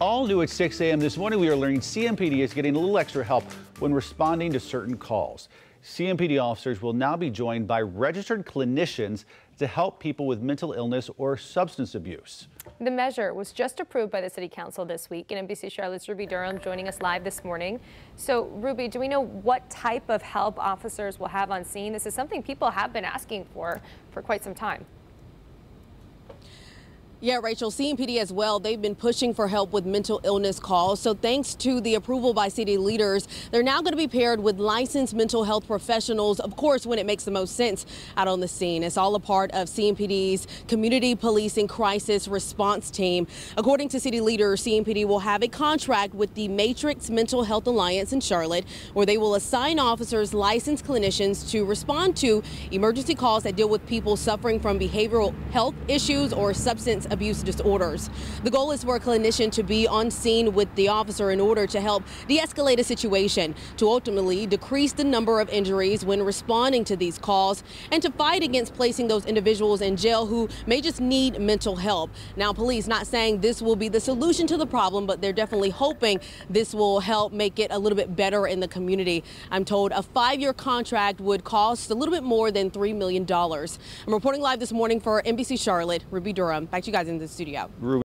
All new at 6 a.m. this morning, we are learning CMPD is getting a little extra help when responding to certain calls. CMPD officers will now be joined by registered clinicians to help people with mental illness or substance abuse. The measure was just approved by the City Council this week, and NBC Charlotte's Ruby Durham joining us live this morning. So, Ruby, do we know what type of help officers will have on scene? This is something people have been asking for for quite some time. Yeah, Rachel, CMPD as well, they've been pushing for help with mental illness calls. So thanks to the approval by city leaders, they're now going to be paired with licensed mental health professionals, of course, when it makes the most sense out on the scene. It's all a part of CMPD's Community Policing Crisis Response Team. According to city leaders, CMPD will have a contract with the Matrix Mental Health Alliance in Charlotte, where they will assign officers licensed clinicians to respond to emergency calls that deal with people suffering from behavioral health issues or substance abuse disorders. The goal is for a clinician to be on scene with the officer in order to help de-escalate a situation, to ultimately decrease the number of injuries when responding to these calls, and to fight against placing those individuals in jail who may just need mental help. Now, police not saying this will be the solution to the problem, but they're definitely hoping this will help make it a little bit better in the community. I'm told a five-year contract would cost a little bit more than $3 million. I'm reporting live this morning for NBC Charlotte, Ruby Durham. Back to you guys in the studio.